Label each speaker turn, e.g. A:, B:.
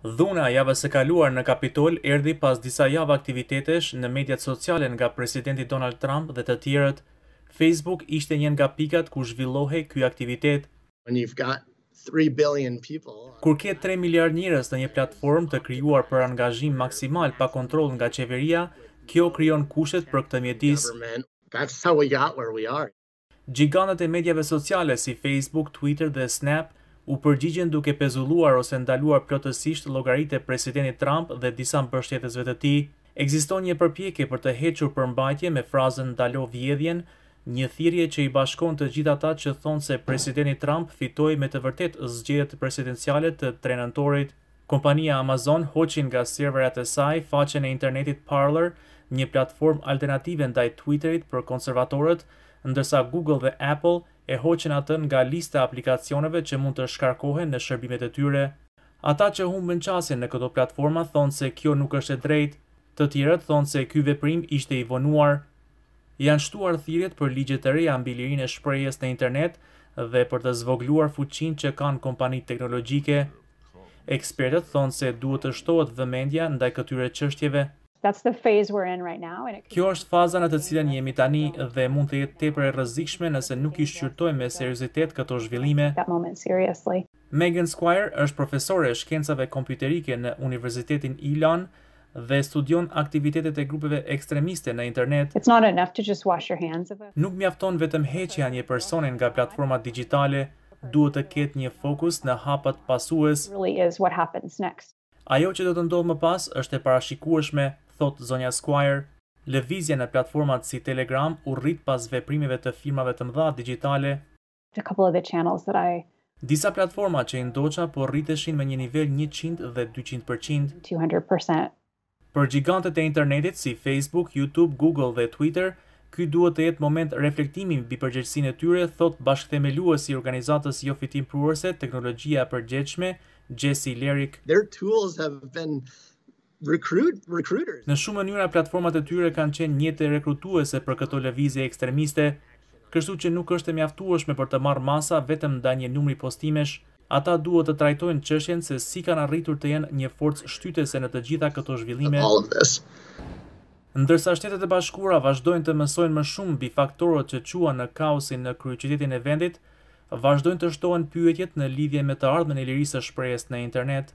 A: Dhuna e javës së kaluar në Kapitol erdhi pas disa javë aktivitetesh në mediat sociale nga Presidenti Donald Trump dhe të tjerët. Facebook ishte një nga pikat ku zhvillohej ky aktivitet. Kur ke tre miliardë njerëz në një platformë të krijuar për angazhim maksimal pa kontroll nga qeveria, kjo krijon kushtet për këtë mjedis. Gjigantët e mediave sociale si Facebook, Twitter dhe Snap u përgjigjën duke pezulluar ose ndaluar plotësisht llogaritë e Presidentit Trump dhe disa mbështetësve të tij. Ekziston një përpjekje për të hequr përmbajtje me frazën Ndalo vjedhjen, një thirrje që i bashkon të gjithë ata që thonë se Presidenti Trump fitoi me të vërtetë zgjedhjet presidenciale të tre nëntorit. Kompania Amazon hoqi nga serverat e saj faqen e internetit Parler, një platformë alternative ndaj Twitter-it për konservatorët, ndërsa Google dhe Apple e hoqën atë nga lista e aplikacioneve që mund të shkarkohen në shërbimet e tyre. Ata që humbën qasjen në këto platforma thonë se kjo nuk është e drejtë. Të tjerët thonë se ky veprim ishte i vonuar. Janë shtuar thirrjet për ligje të reja mbi lirinë e shprehjes në internet dhe për të zvogëluar fuqinë që kanë kompanitë teknologjike. Ekspertët thonë se duhet të shtohet vëmendja ndaj këtyre çështjeve. Kjo është faza në të cilën jemi tani dhe mund të jetë tepër e rrezikshme nëse nuk i shqyrtojmë me seriozitet këto zhvillime. Megan Squire është profesore e shkencave kompjuterike në Universitetin Elon dhe studion aktivitetet e grupeve ekstremiste në internet, nuk mjafton vetëm heqja e një personi nga platformat digjitale, duhet të ketë një fokus në hapat pasues. Ajo që do të ndodhë më pas është e parashikueshme, thotë zonja Squire. Lëvizja në platformat si Telegram u rrit pas veprimeve të firmave të mëdha digjitale,
B: a couple of the channels that I
A: Disa platforma që i ndoqa po rriteshin me një nivel 100 dhe 200 përqind.
B: 200 percent.
A: Për gjigantët e internetit si Facebook, YouTube, Google dhe Twitter, ky duhet të jetë moment reflektimi mbi përgjegjësinë e tyre, thotë bashkëthemeluesi i organizatës jofitimprurëse Teknologjia e Përgjegjshme, Jesse Lehrich.
C: Their tools have been
A: Në shumë mënyra platformat e tyre kanë qenë mjete rekrutuese për këto lëvizje ekstremiste, kështu që nuk është e mjaftueshme për të marrë masa vetëm ndaj një numri postimesh, ata duhet të trajtojnë çështjen se si kanë arritur të jenë një forcë shtytëse në të gjitha këto zhvillime. Ndërsa Shtetet e Bashkuara vazhdojnë të mësojnë më shumë mbi faktorët që çuan në kaosin në kryeqytetin e vendit, Vazhdojnë të shtohen pyetjet në lidhje me të ardhmen e lirisë së shprehjes në internet.